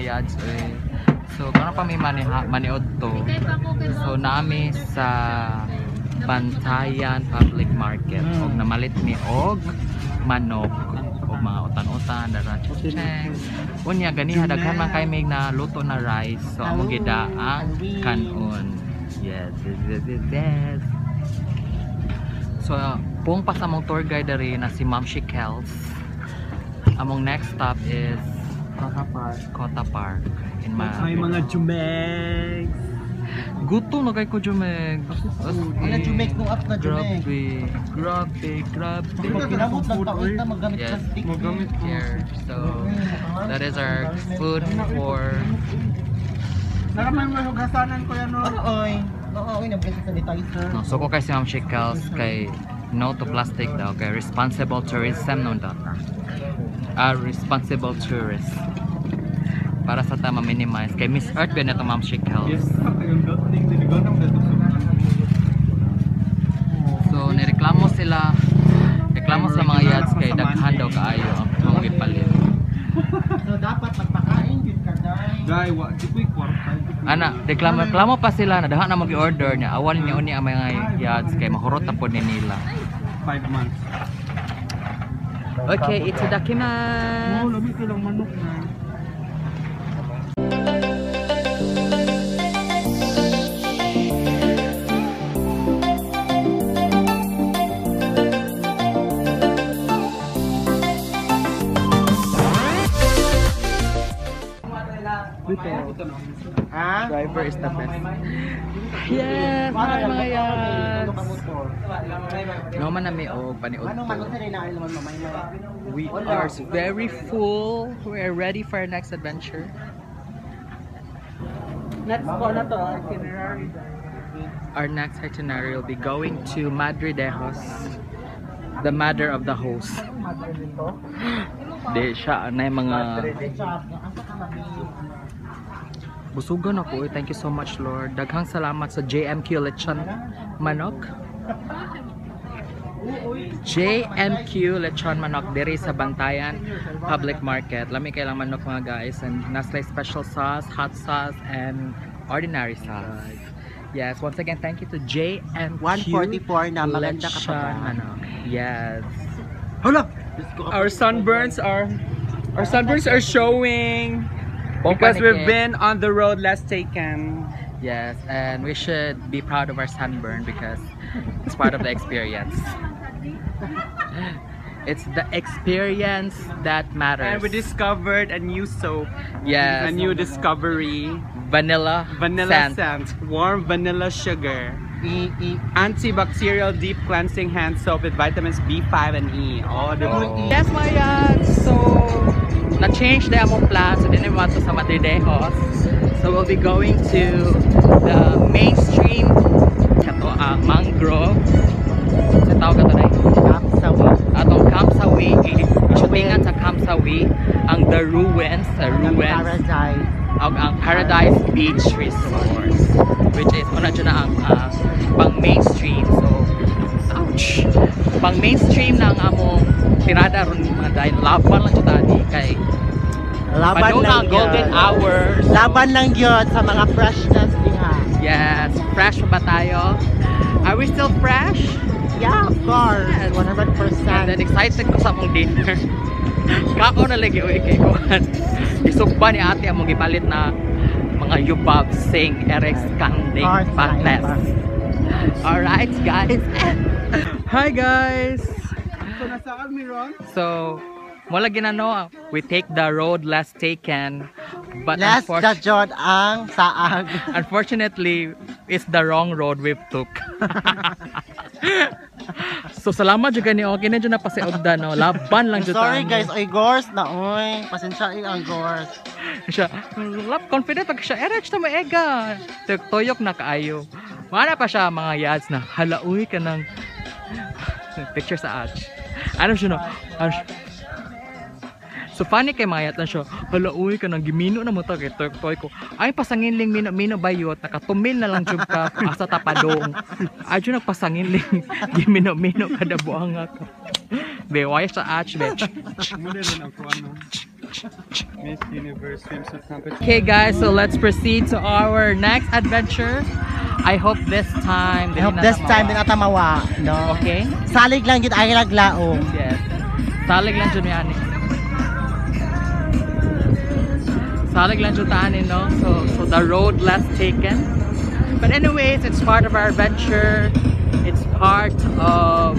mga yads. Eh. So, kung pa may mani maniod to. So, nami sa Bantayan Public Market. Mm. Og namalit ni og manok og mga utan-utan, dara cheng. Unya ganiha daghan man kay mig na luto na rice. So, amo gida ang kanon. Yes, yes, yes, yes, yes. So, pung pa sa among tour guide diri na si Ma'am Shikels. Among next stop is Kakapar. Kota Park in Ma Ay, mga jumegs. Gutom na kay ko Jumeg. Wala in, Jumex nung up na Jumex. Grabe. Grabe, grabe. Pag kinamot lang tawid na magamit Yes, plastic. magamit. Here. So, that is our food for Nakamay mo hugasanan ko yan, no? Oy. Oo, oy, nabigay sa sanitizer. no, so ko kay si Ma'am Shikels kay no to plastic daw kay responsible tourism no daw Ah, responsible tourist. Para sa tama minimize kay Miss Earth ba na to Ma'am dato So nireklamo sila reklamo sa mga yads kay daghan daw kaayo ang mga gipalit. So dapat magpakain jud ka dai. Wa, di ko'y kwarta. Ana, reklamo reklamo pa sila na dahan na mag-order niya. Awal niya uni ang mga yads kay mahurot na ni nila. Five months. Okay, Oo, itadakimasu. labi ko lang manok na. Dito. Ha? Driver is the best. Yes, mga mga yads. No man na may og paniod. We are very full. We are ready for our next adventure. Next ko na to, itinerary. Our next itinerary will be going to Madre de Hos, the mother of the host. Di siya na mga busugan ako. eh. Thank you so much Lord. Daghang salamat sa JMQ Lechon Manok. JMQ Lechon Manok diri sa Bantayan Public Market. Lami kay lang manok mga guys and nasa special sauce, hot sauce and ordinary sauce. Yes, once again thank you to JMQ 144 na maganda ka pa? Manok. Yes. Hala! Our sunburns are our sunburns are showing because we've been on the road last taken. Yes, and we should be proud of our sunburn because it's part of the experience. It's the experience that matters. And we discovered a new soap, yes, a new discovery, vanilla, vanilla scent. scent, warm vanilla sugar, I, i, antibacterial deep cleansing hand soap with vitamins B5 and E. Oh, the Oh. Yes, mga yads. So, na-change na among plan. So, din to sa Madridejos. So, we'll be going to the mainstream kato ang mangrove. Sa tawag ka to na kapsawa. atong Kamsawi, i-shootingan sa Kamsawi ang The Ruins, the Ruins, paradise. ang, ang Paradise Beach Resort, which is una dyan na ang ah, pang mainstream. So, ouch! Pang mainstream na ang among tirada ron mga dahil laban lang dyan tadi kay Laban Padung lang ang golden yun. hours. Laban lang yun sa mga freshness diha. Yes, fresh ba tayo? Are we still fresh? Yeah, of course. Yes. 100%. And then excited ko sa mong dinner. Kako na lagi uy kay kuhan. Isugba ni ate among gipalit na mga yubab sing erex kanding line. Alright guys. Hi guys. So, nasaan mi ron? So, wala ginano, we take the road less taken. But Last unfor- ang saag. unfortunately, it's the wrong road we've took. so, salamat juga ni Okay na dyan na pasiogda, no? Laban lang dyan Sorry guys, oy gors na oy. Pasensya ay ang gors. siya, lap, confident pag siya, erech na maega. Tuyok- na kaayo. Mana pa siya mga yads na, halauy ka ng picture sa Atch. Ano siya no? Siya? So funny kay mga yat lang siya, halauy ka ng gimino na mo to kay toy ko. Ay pasanginling mino mino bayot, nakatumil na lang jud ka asa tapadong. Ay jud nagpasanginling gimino mino kada buang ka. Be, why sa ako, ano. Miss Universe swimsuit competition. Okay guys, so let's proceed to our next adventure. I hope this time I hope this time din atamawa, no? Okay? Salig lang yun ay naglaong. Yes. Salig lang dyan yan. Salig lang dyan no? So, so the road less taken. But anyways, it's part of our adventure. It's part of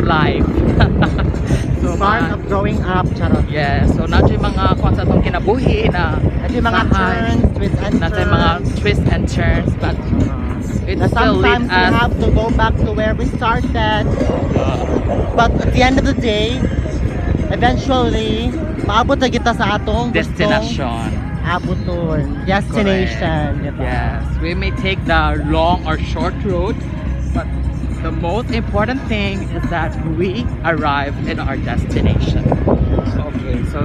life. so, Part mga- of growing up, charot. Yes, so natin mga kung sa itong kinabuhi na At yung mga Sahay. turns, twists and natin turns. mga twists and turns but it Na still leads sometimes we us have to go back to where we started. But at the end of the day, eventually, maabot na kita sa atong destination. abuton. Destination. diba? Yes, we may take the long or short road, but the most important thing is that we arrive in our destination. Okay, so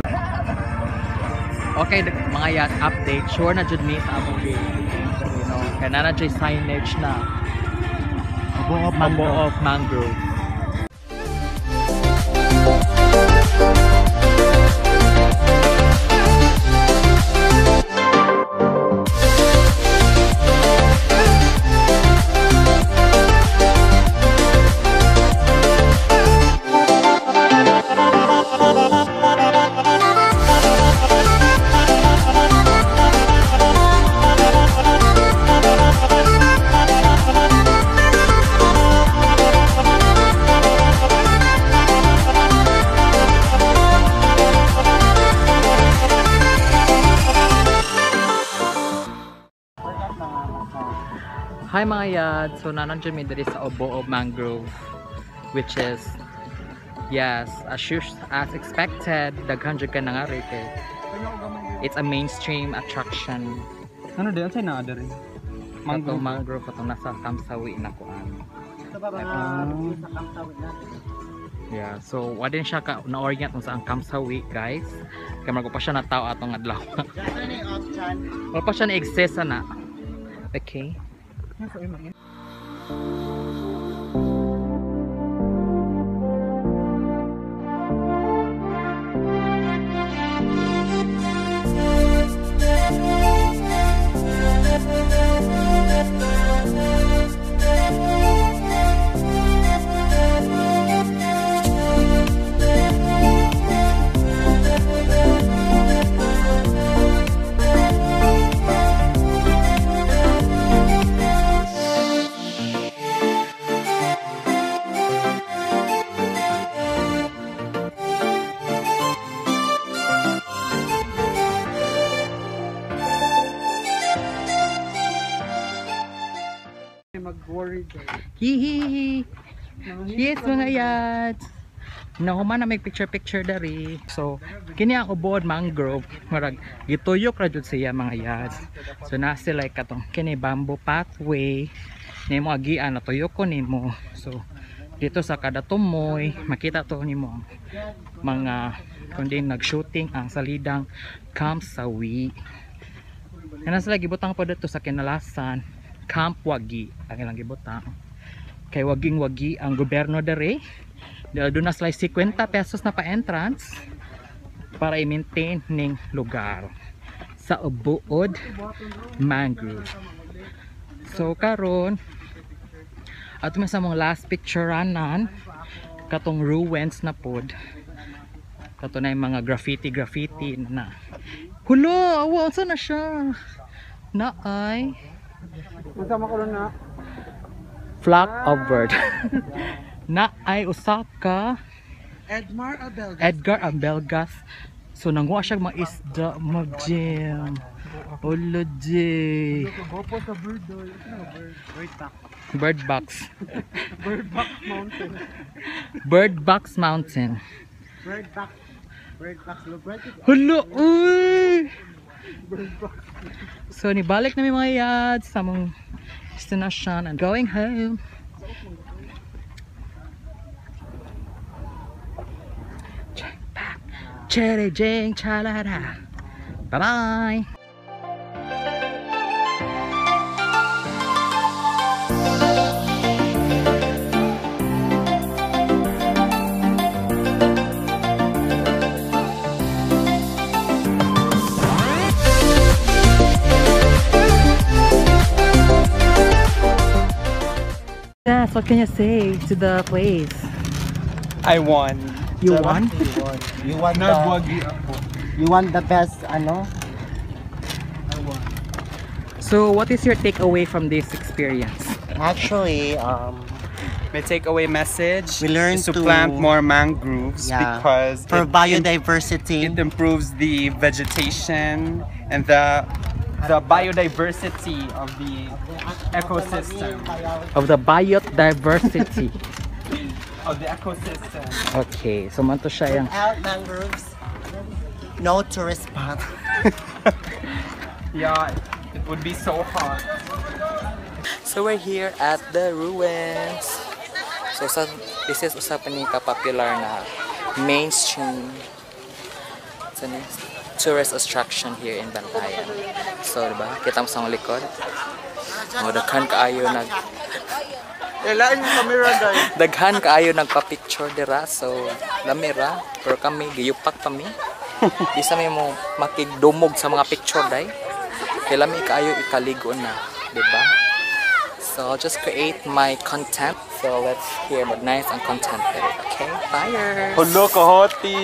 Okay, the- mga yan, update. Sure na jud mi sa among gate. You know, kaya na na signage na Mambo of mangrove. Hi mga yad! So nandiyan mi diri sa Obo of Mangrove which is yes, as as expected, daghan jud ka na nga rate. It's a mainstream attraction. Ano din? Sa'yo na rin? Mangrove mangrove katong nasa Kamsawi na kuan. Ito ba mga Ah. sa kamtawid natin? Yeah, so wa din siya ka na-orient kung saan Kamsawi, guys. Kaya margo pa siya nataw atong adlaw. Na. Wala pa siya na-exist na. Okay. 那可以吗？Hihihi. Yes mga yad. Nahuman na may picture-picture dari. So, kini ang ubod mangrove. Marag, gituyok ra jud siya mga yad. So, nasi like katong kini bamboo pathway. Nimo agian na tuyok ko nimo. So, dito sa kada tumoy, makita to nimo ang mga kundi nag-shooting ang salidang Camp Sawi. Yan sila gibutang po dito sa kinalasan Camp Wagi ang ilang gibutang kay waging wagi ang gobyerno dere dahil doon na sila 50 pesos na pa-entrance para i-maintain ning lugar sa Ubuod Mangrove so karon at sa mong last picture ranan katong ruins na pod. Kato na yung mga graffiti graffiti na. Hulo awa unsa na siya? Na ay. Masama ko lang na. Flock of bird na ay Osaka Edmar Abel. Edgar Ambelgas so nanguha siya mga isda mag-jam Olo J Gopo sa bird Box Bird back mountain. Bird Box Mountain Bird back. Bird back. Hulo uy So nibalik na may mga yad sa It's and I'm going home. Cherry Jing Chalada. Bye bye. What can you say to the place? I won. You won? You want, you won the, Nagwagi ako. you want the best, ano? I won. So, what is your takeaway from this experience? Actually, um, My takeaway message We learned is to, to- plant more mangroves Yeah. because for it, biodiversity. it improves the vegetation and the the biodiversity of the ecosystem Of the biodiversity. of the ecosystem. okay, so man to siya yung Out mangroves. No tourist spot. Yeah, it would be so hot. So we're here at the ruins. So sa, this is usa pa ni ka-popular na mainstream sa ni tourist attraction here in Bantayan. So, diba? Kita mo sa mga likod. O, daghan kaayo nag Kailangan yung camera guys. daghan kaayo nagpa-picture dira. So, lamira. Pero kami giyupak kami. Di sa may mo makigdumog sa mga picture day. Kaya lami kaayo ikaligo na, diba? So I'll just create my content. So let's hear what nice and contented. Okay, fire. Hello, kahoti!